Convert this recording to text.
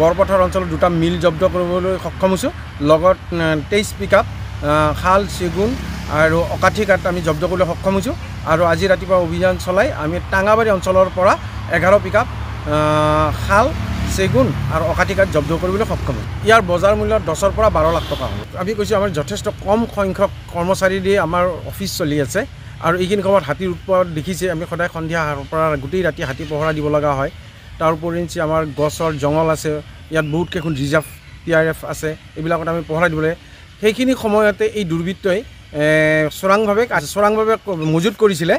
বৰপথাৰ অঞ্চলত দুটা মিল জব্দ কৰিবলৈ সক্ষম হৈছোঁ। লগত তেইছ পিক আপ শাল চেগুন আৰু অকাঠি কাঠ আমি জব্দ কৰিবলৈ সক্ষম হৈছোঁ। আৰু আজি ৰাতিপুৱা অভিযান চলাই আমি টাঙাবাৰী অঞ্চলৰ পৰা এঘাৰ পিক আপ শাল চেগুন আৰু অকাঠি কাঠ জব্দ কৰিবলৈ সক্ষম হৈছোঁ। ইয়াৰ বজাৰ মূল্য দহৰ পৰা বাৰ লাখ টকা হ'ব। আমি কৈছোঁ আমাৰ যথেষ্ট কম সংখ্যক কৰ্মচাৰী দি আমাৰ অফিচ চলি আছে আৰু এইখিনি সময়ত হাতীৰ উৎপাত দেখিছে। আমি সদায় সন্ধিয়া পৰা গোটেই ৰাতি হাতী পহৰা দিব লগা হয়। তাৰ উপৰিঞ্চি আমাৰ গছৰ জংঘল আছে ইয়াত বহুত কেইখন ৰিজাৰ্ভ পি আৰ এফ আছে এইবিলাকত আমি পহৰা দিব লাগে সেইখিনি সময়তে এই দুৰ্বৃত্তই চোৰাংভাৱে চোৰাংভাৱে মজুত কৰিছিলে।